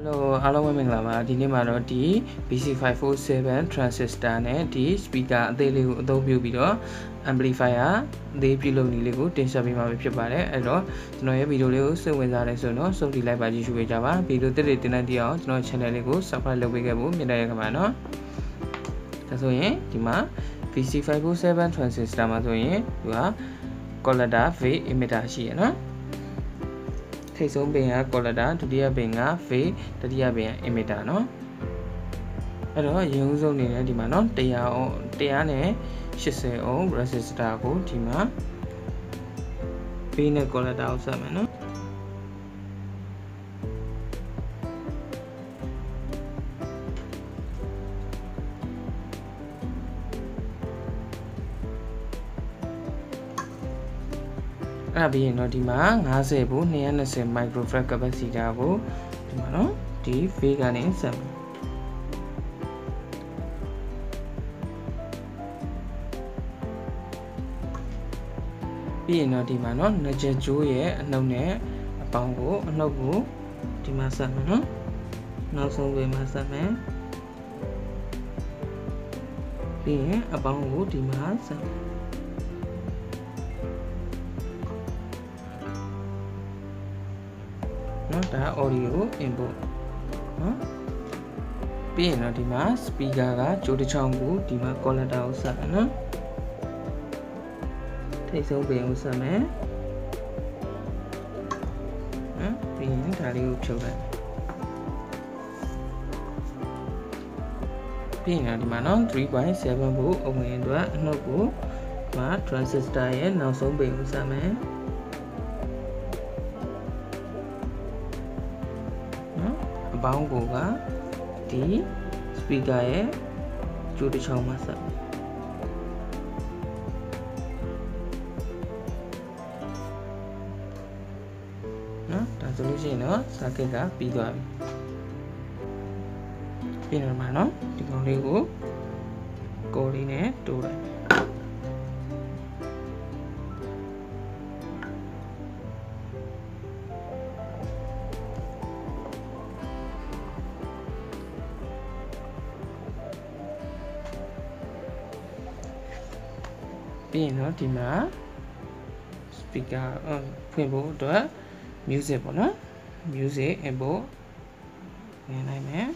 Hello အားလုံးပဲမင်္ဂလာပါဒီနေ့မှာတော့ဒီ BC547 transistor နဲ့ဒီ speaker အသေးလေးကိုအသုံးပြုပြီးတော့ amplifier အသေးပြုလုပ်နည်းလေးကိုတင်ဆက်ပေးမှာဖြစ်ပါတယ်အဲ့တော့ကျွန်တော်ရဲ့ဗီဒီယိုလေးကိုစိတ်ဝင်စားတယ်ဆိုတော့စုံတီလိုက်ပါကြည့်ရှုပေးကြပါဗီဒီယိုတက်တဲ့တင်တဲ့တည်းအောင်ကျွန်တော် channel လေးကို subscribe လုပ်ပေးခဲ့ဖို့မြင်တဲ့ခင်ဗျာနော်ဒါဆိုရင်ဒီမှာ BC547 transistor မှာဆိုရင်သူက collector wave emitter ရှိရနော် ထိပ်ဆုံးပင်က collector ဒုတိယပင်က fade တတိယပင်က emitter เนาะအဲ့တော့ရုံးစုံနေတယ်ဒီမှာเนาะ100 ohm 100နဲ့80 ohm resistor ကိုဒီမှာ fade နဲ့ collector ကိုဆက်မယ်เนาะ အဲ့ဒါပြီးရင်တော့ဒီမှာ90ဘူး220 microfarad capacitor ကိုဒီမှာနော်ဒီ fade ကနေဆက်မယ်ပြီးရင်တော့ဒီမှာနော်ငကြက်ကျိုးရဲ့အနှုတ်နဲ့အပေါင်းကိုအနှုတ်ကိုဒီမှာဆက်မယ်နော်နောက်ဆုံးဝေးမှာဆက်မယ်ပြီးရင်အပေါင်းကိုဒီမှာဆက်မယ် နော်ဒါ audio input နော်ပြီးရင်တော့ဒီမှာ speaker ကကြိုးတစ်ချောင်းကိုဒီမှာ collector ကိုဆက်မယ်နော်ထိတ်ဆုံးပင်ကိုဆက်မယ်နော်ပြီးရင်ဒါလေးကိုဖြုတ်လိုက်ပြီးရင်တော့ဒီမှာနော်3.7 volt အဝင်အတွက်အနှုတ်ကိုဒီမှာ transistor ရဲ့နောက်ဆုံးပင်ကိုဆက်မယ် အပေါင်းကိုကဒီ speaker ရဲ့ကြိုးတစ်ချောင်းမှာဆက်နော်ဒါဆိုလို့ရှိရင်တော့ circuit ကပြီးသွားပြီပြီးတော့မှာနော်ဒီကောင်လေးကိုကိုလေးနဲ့တိုးလိုက် ပြီးရင်တော့ဒီမှာ speaker ဖွင့်ဖို့အတွက် music ပေါ့နော် music input ဝင်လိုက်မယ်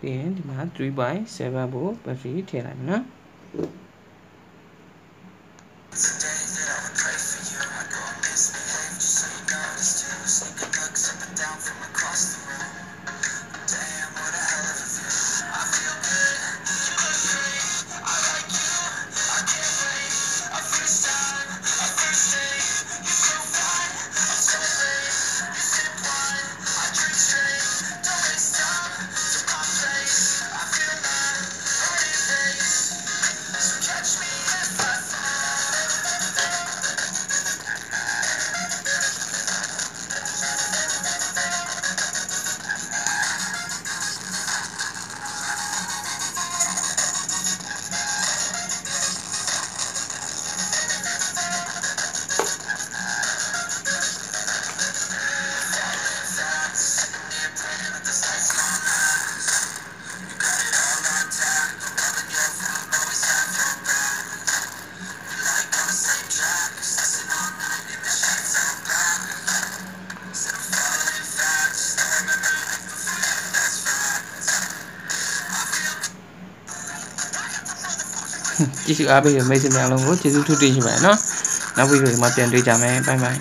ပြီးရင်ဒီမှာ3.7 volt battery ထည့်လိုက်မယ်နော် ကြည့်ရှုအားပေးရမိတ်ဆွေများလုံးကိုကျေးဇူးထူးတင်ရှိပါတယ်နော်နောက်ဗီဒီယိုမှာပြန်တွေ့ကြမယ်ဘိုင်ဘိုင်